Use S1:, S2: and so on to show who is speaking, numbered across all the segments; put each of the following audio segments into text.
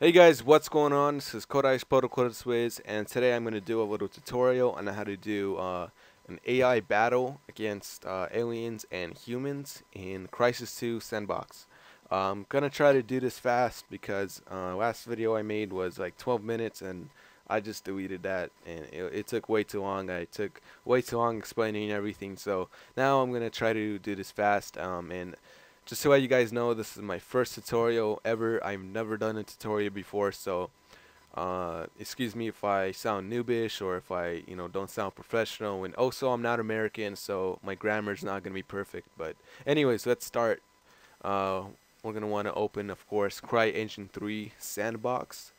S1: Hey guys, what's going on? This is Kodai Protocol Swiz, and today I'm going to do a little tutorial on how to do uh, an AI battle against uh, aliens and humans in Crysis 2 Sandbox. I'm going to try to do this fast because uh, last video I made was like 12 minutes and I just deleted that and it, it took way too long. I took way too long explaining everything, so now I'm going to try to do this fast um, and just let you guys know, this is my first tutorial ever. I've never done a tutorial before, so uh, excuse me if I sound noobish or if I, you know, don't sound professional. And also, I'm not American, so my grammar is not going to be perfect. But anyways, let's start. Uh, we're going to want to open, of course, CryEngine 3 Sandbox.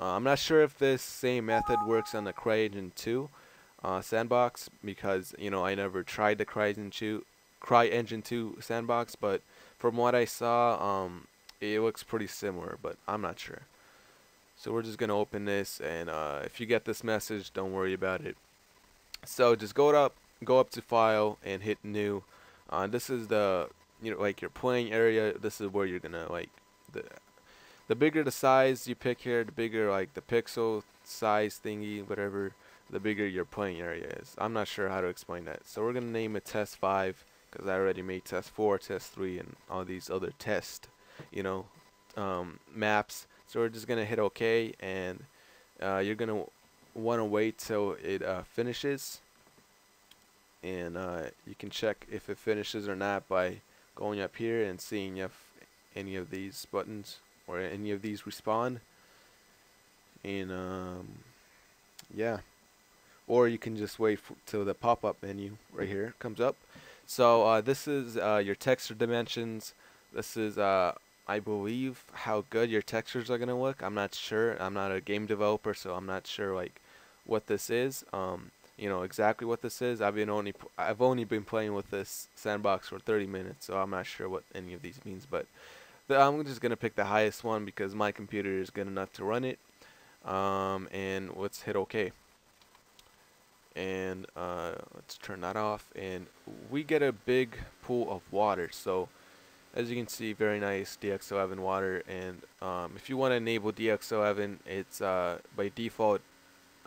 S1: Uh, I'm not sure if this same method works on the CryEngine 2 uh, Sandbox because, you know, I never tried the CryEngine 2, CryEngine 2 Sandbox, but from what I saw, um, it looks pretty similar, but I'm not sure. So we're just gonna open this, and uh, if you get this message, don't worry about it. So just go up, go up to File, and hit New. Uh, this is the you know like your playing area. This is where you're gonna like the the bigger the size you pick here, the bigger like the pixel size thingy, whatever, the bigger your playing area is. I'm not sure how to explain that. So we're gonna name it Test 5 because I already made test 4, test 3, and all these other test, you know, um, maps. So we're just going to hit OK, and uh, you're going to want to wait till it uh, finishes. And uh, you can check if it finishes or not by going up here and seeing if any of these buttons or any of these respond. And um, yeah. Or you can just wait till the pop-up menu right here comes up so uh, this is uh, your texture dimensions. This is, uh, I believe, how good your textures are gonna look. I'm not sure. I'm not a game developer, so I'm not sure like what this is. Um, you know exactly what this is. I've been only I've only been playing with this sandbox for 30 minutes, so I'm not sure what any of these means. But the, I'm just gonna pick the highest one because my computer is good enough to run it. Um, and let's hit OK and uh, let's turn that off and we get a big pool of water. So as you can see very nice DX11 water and um, if you want to enable DX11 it's uh, by default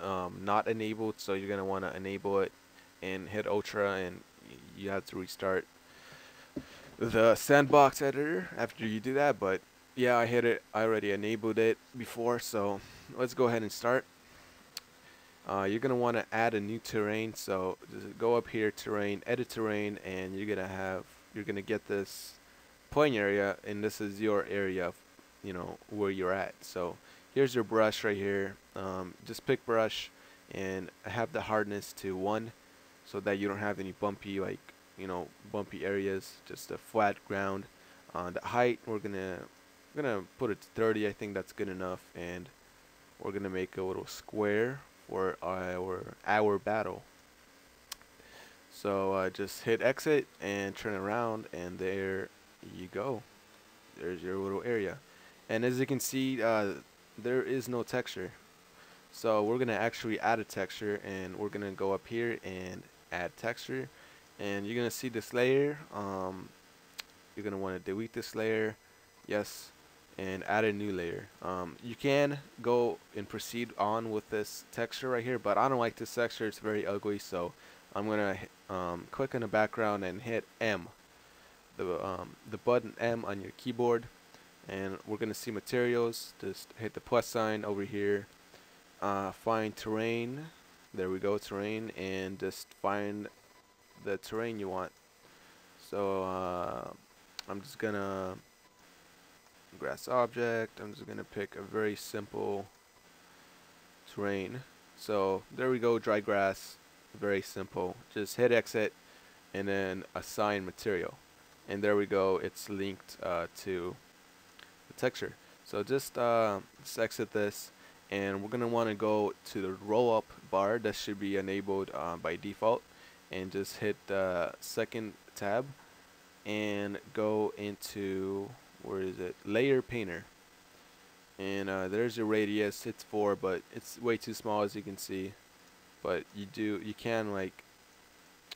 S1: um, not enabled so you're gonna want to enable it and hit ultra and you have to restart the sandbox editor after you do that but yeah I hit it I already enabled it before so let's go ahead and start uh, you're going to want to add a new terrain so go up here terrain edit terrain and you're going to have you're going to get this point area and this is your area you know where you're at. So here's your brush right here. Um, just pick brush and have the hardness to 1 so that you don't have any bumpy like you know bumpy areas just a flat ground. Uh, the height we're gonna we're gonna put it to 30 I think that's good enough and we're gonna make a little square for our our battle. So uh, just hit exit and turn around and there you go. There's your little area. And as you can see, uh, there is no texture. So we're going to actually add a texture and we're going to go up here and add texture. And you're going to see this layer. Um, you're going to want to delete this layer. Yes and add a new layer. Um, you can go and proceed on with this texture right here, but I don't like this texture. It's very ugly, so I'm going to um, click on the background and hit M, the, um, the button M on your keyboard, and we're going to see materials. Just hit the plus sign over here, uh, find terrain, there we go, terrain, and just find the terrain you want. So uh, I'm just going to grass object. I'm just going to pick a very simple terrain. So there we go, dry grass. Very simple. Just hit exit and then assign material. And there we go, it's linked uh, to the texture. So just, uh, just exit this and we're going to want to go to the roll up bar that should be enabled uh, by default and just hit the second tab and go into where is it? Layer painter. And uh, there's your radius. It's 4 but it's way too small as you can see. But you do you can like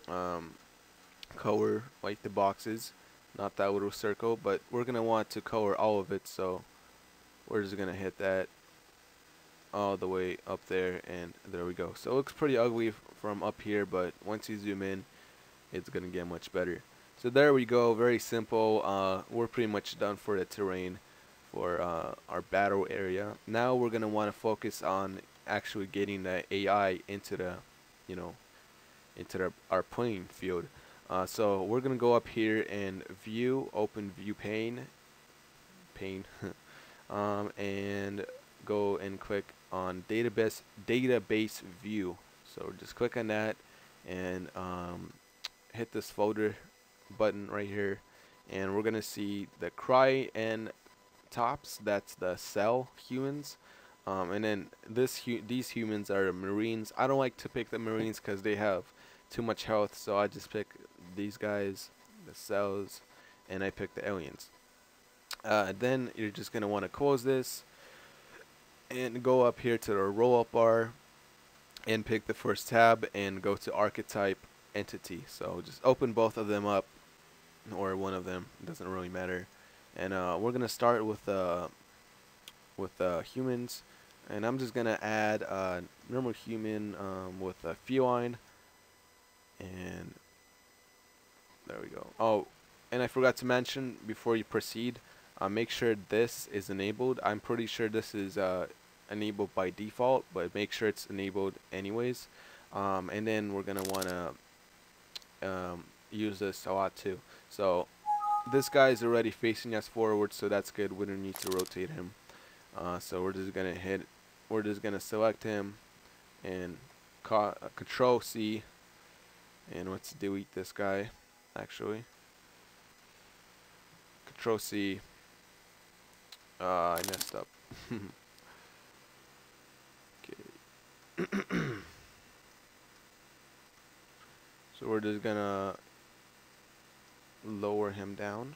S1: um, color like the boxes. Not that little circle but we're gonna want to color all of it so we're just gonna hit that all the way up there and there we go. So it looks pretty ugly from up here but once you zoom in it's gonna get much better so there we go very simple. Uh, we're pretty much done for the terrain for uh, our battle area. Now we're gonna want to focus on actually getting the AI into the you know into the, our playing field. Uh, so we're gonna go up here and view open view pane pane um, and go and click on database database view. So just click on that and um, hit this folder button right here and we're gonna see the cry and tops that's the cell humans. Um, and then this hu these humans are marines. I don't like to pick the marines because they have too much health so I just pick these guys the cells and I pick the aliens. Uh, then you're just gonna want to close this and go up here to the roll up bar and pick the first tab and go to archetype entity. So just open both of them up or one of them it doesn't really matter. And uh, we're gonna start with uh, with uh, humans. And I'm just gonna add a normal human um, with a feline. And there we go. Oh and I forgot to mention before you proceed uh, make sure this is enabled. I'm pretty sure this is uh, enabled by default but make sure it's enabled anyways. Um, and then we're gonna want to um, use this a lot too so this guy is already facing us forward so that's good. We don't need to rotate him. Uh, so we're just gonna hit we're just gonna select him and uh, control C and let's delete this guy actually. Control C. Uh, I messed up. Okay. so we're just gonna lower him down.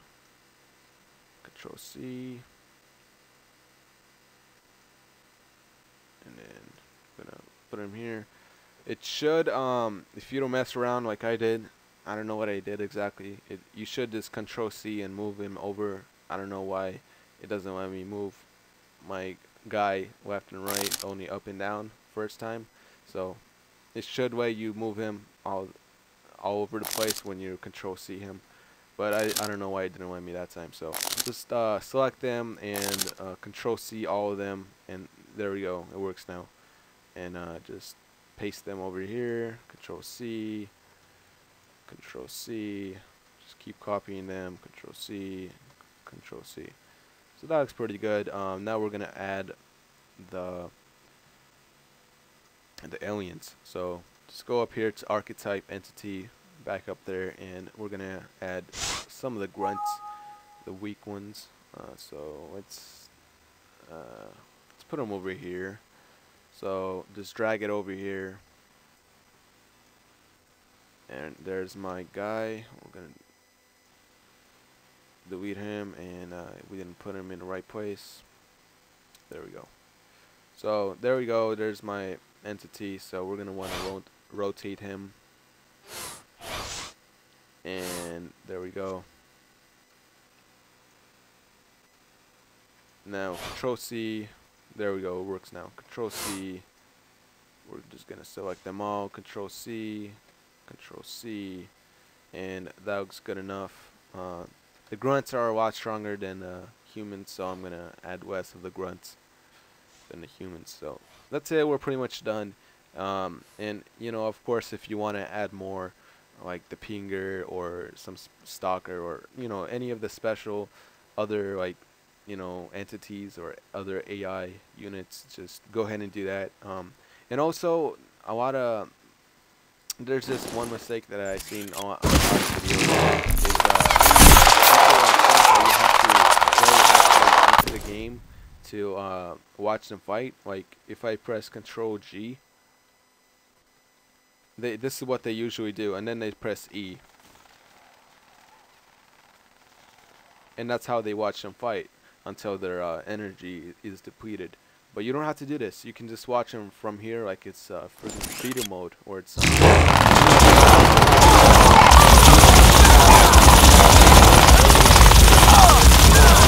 S1: Control C. And then gonna put him here. It should, um, if you don't mess around like I did, I don't know what I did exactly. It, you should just Control C and move him over. I don't know why it doesn't let me move my guy left and right, only up and down first time. So it should let you move him all all over the place when you control C him. But I, I don't know why it didn't let me that time. So just uh, select them and uh, control C all of them. And there we go. It works now. And uh, just paste them over here. Control C. Control C. Just keep copying them. Control C. Control C. So that looks pretty good. Um, now we're going to add the the aliens. So just go up here to archetype entity back up there and we're gonna add some of the grunts the weak ones. Uh, so let's uh, let's put them over here. So just drag it over here. And there's my guy. We're gonna delete him and uh, we didn't put him in the right place. There we go. So there we go. There's my entity. So we're gonna want to ro rotate him and there we go. Now control C. There we go. It works now. Control C. We're just gonna select them all. Control C. Control C. And that looks good enough. Uh, the grunts are a lot stronger than the humans so I'm gonna add less of the grunts than the humans. So that's it. We're pretty much done. Um, and you know of course if you want to add more like the pinger or some stalker or you know any of the special other like you know entities or other AI units just go ahead and do that. Um, and also a lot of there's this one mistake that I've seen on, on video is uh, you have to go into the game to uh, watch them fight. Like if I press control G they, this is what they usually do, and then they press E. And that's how they watch them fight until their uh, energy is depleted. But you don't have to do this. You can just watch them from here like it's uh, freaking mode or it's. and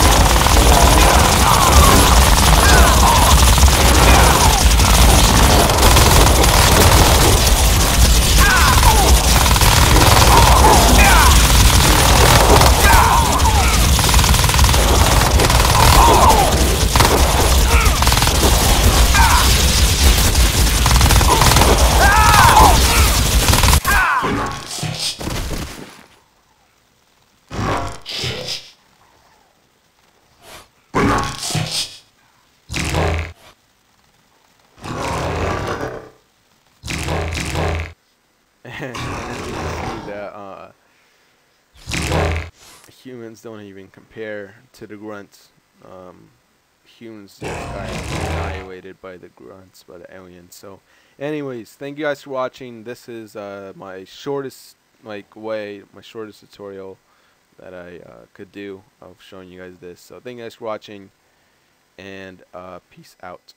S1: humans don't even compare to the grunts. Um, humans just got annihilated by the grunts, by the aliens. So, anyways, thank you guys for watching. This is uh, my shortest like way, my shortest tutorial that I uh, could do of showing you guys this. So, thank you guys for watching, and uh, peace out.